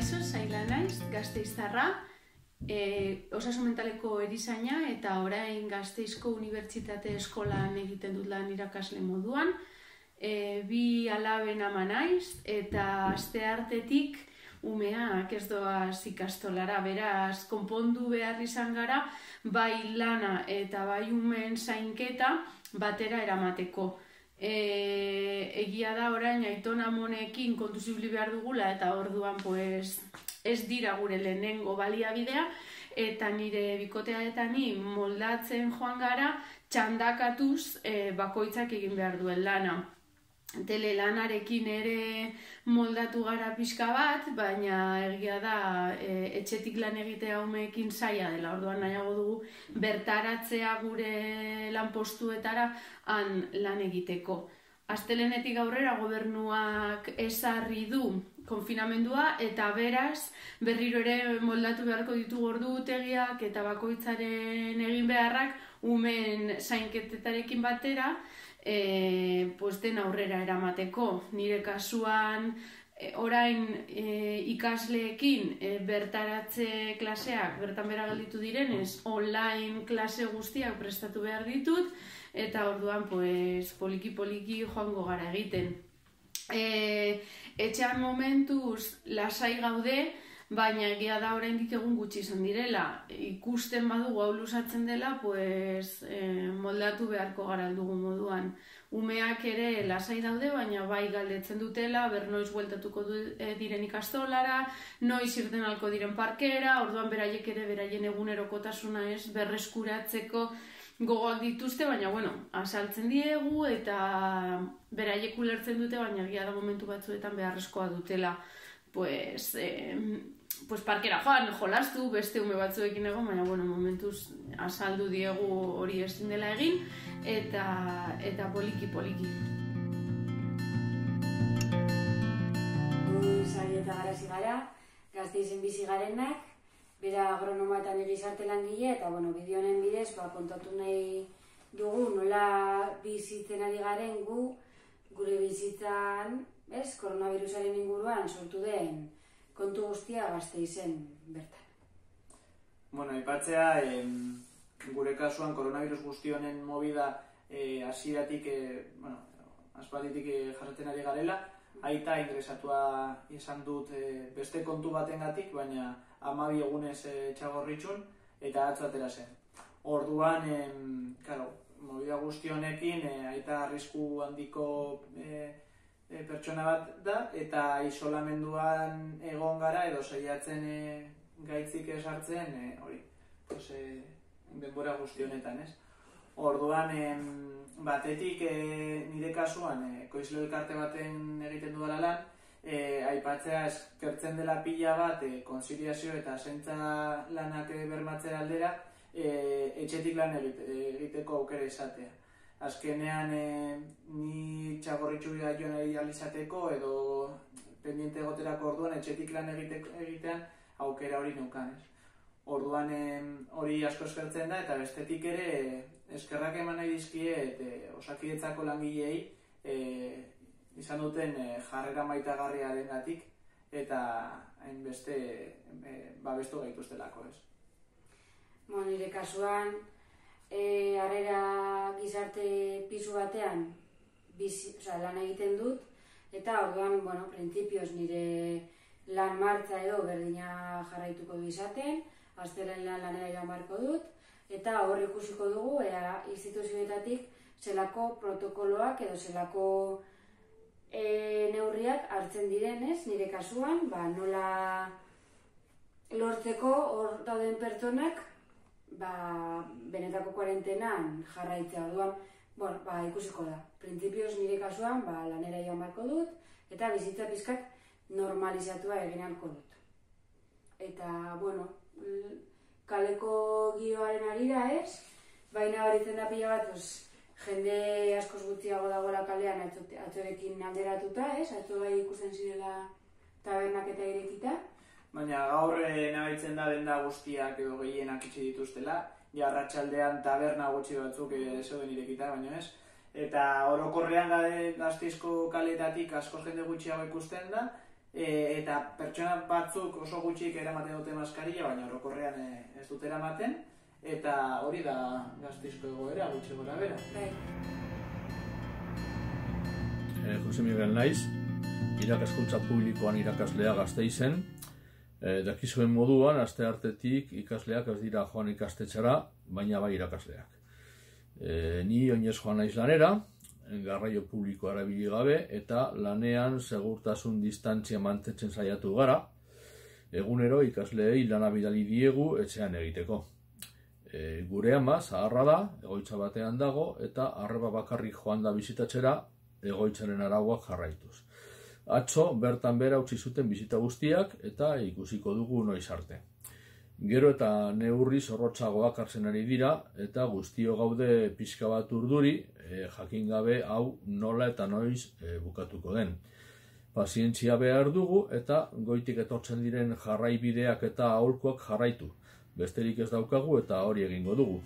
Kaixo, zaila naiz, gazteiztarra, e, osasun mentaleko erizaina eta orain gazteizko unibertsitate eskolan egiten dut lan irakasle moduan. E, bi alaben ama naiz eta aste hartetik umeak ez doaz ikastolara, beraz, konpondu behar izan gara, bai lana eta bai umen zainketa batera eramateko. E, egia da orain aitona monekin kontuzibli behar dugula eta orduan pues, ez dira gure lehenengo baliabidea eta nire bikotea eta ni moldatzen joan gara txandakatuz e, bakoitzak egin behar duen lana telelanarekin ere moldatu gara pixka bat, baina egia da e, etxetik lan egitea umeekin zaila dela, orduan nahiago dugu bertaratzea gure lanpostuetara han lan egiteko. Astelenetik aurrera gobernuak ezarri du konfinamendua eta beraz berriro ere moldatu beharko ditu gordu tegiak eta bakoitzaren egin beharrak umen zainketetarekin batera e, pues den aurrera eramateko. Nire kasuan e, orain e, ikasleekin e, bertaratze klaseak bertan bera galditu direnez online klase guztiak prestatu behar ditut eta orduan pues, poliki poliki joango gara egiten. E, etxean momentuz lasai gaude, baina egia da oraindik egun gutxi izan direla. Ikusten badugu hau lusatzen dela, pues, eh, moldatu beharko gara aldugu moduan. Umeak ere lasai daude, baina bai galdetzen dutela, ber noiz bueltatuko du, e, diren ikastolara, noiz irten alko diren parkera, orduan beraiek ere beraien egunerokotasuna ez berreskuratzeko gogoak dituzte, baina bueno, asaltzen diegu eta beraiek ulertzen dute, baina egia da momentu batzuetan beharrezkoa dutela pues, eh, pues parkera joan, jolastu, beste ume batzuekin egon, baina bueno, momentuz asaldu diegu hori ezin dela egin, eta, eta poliki poliki. Zari eta garazi gara, gazteizen bizi garenak, bera agronomatan egizarte langile, eta bueno, bideonen bidez, ba, kontatu nahi dugu nola bizitzen ari garen gu, gure bizitzan, ez, koronavirusaren inguruan sortu den kontu guztia gazte izen bertan. Bueno, ipatzea, em, gure kasuan koronavirus guzti honen movida eh, asiratik, eh, bueno, aspalditik eh, jarretzen ari garela, aita ingresatua izan dut eh, beste kontu batengatik, baina amabi egunez eh, txagorritxun, eta atzo atera zen. Orduan, em, claro, movida guzti honekin, eh, aita arrisku handiko eh, e, pertsona bat da, eta isolamenduan egon gara, edo saiatzen e, gaitzik esartzen, e, hori, pues, e, denbora guzti honetan, ez? Orduan, em, batetik e, nire kasuan, e, koizlo elkarte baten egiten dudala lan, e, aipatzea eskertzen dela pila bat, e, konsiliazio eta zentza lanak e, bermatzera aldera, e, etxetik lan egiteko aukera izatea azkenean e, ni txagorritxu bila joan alizateko edo pendiente goterako orduan etxetik lan egitean aukera hori nukan, ez? Orduan hori asko eskertzen da eta bestetik ere eskerrak eman nahi dizkie eta osakidetzako langilei e, izan duten e, jarrera maitagarriaren gatik eta hainbeste e, babestu gaituztelako, ez? Bon, nire kasuan, e, arrera gizarte pisu batean bizi, oza, lan egiten dut, eta orduan, bueno, prinsipioz nire lan martza edo berdina jarraituko du izaten, azteren lan lanera joan barko dut, eta hor ikusiko dugu, ea instituzioetatik zelako protokoloak edo zelako e, neurriak hartzen direnez, nire kasuan, ba, nola lortzeko hor dauden pertsonak ba, benetako kuarentenan jarraitzea. Duan, bueno, ba, ikusiko da. Printzipioz nire kasuan, ba, lanera joan barko dut, eta bizitza pizkat normalizatua egin alko dut. Eta, bueno, kaleko gioaren arira ez, baina hori da pila bat, os, jende askoz gutxiago dagoela kalean atzorekin alderatuta, ez? Atzo bai ikusten zirela tabernak eta irekita. Baina gaur eh, nahitzen da denda guztiak edo gehienak itxi dituztela, jarratxaldean taberna gutxi batzuk eh, zeuden irekita, baina ez. Eta orokorrean gade gaztizko kaletatik asko jende gutxiago ikusten da, e, eta pertsona batzuk oso gutxik eramaten dute maskaria, baina orokorrean e, ez dute eramaten, eta hori da gaztizko egoera, gutxi gora bera. Bai. E, Jose Miguel Naiz, irakaskuntza publikoan irakaslea gazte izen, e, dakizuen moduan, aste hartetik ikasleak ez dira joan ikastetxara, baina bai irakasleak. E, ni oinez joan naiz lanera, garraio publiko arabili gabe, eta lanean segurtasun distantzia mantetzen saiatu gara, egunero ikasleei lana bidali diegu etxean egiteko. E, gure ama, zaharra da, egoitza batean dago, eta arreba bakarrik joan da bizitatzera, egoitzaren arauak jarraituz. Atzo, bertan bera utzi zuten bizita guztiak, eta ikusiko dugu noiz arte. Gero eta neurri zorrotzagoak hartzen ari dira, eta guztio gaude pixka bat urduri, e, jakin gabe hau nola eta noiz e, bukatuko den. Pazientzia behar dugu, eta goitik etortzen diren jarraibideak eta aholkoak jarraitu. Besterik ez daukagu eta hori egingo dugu.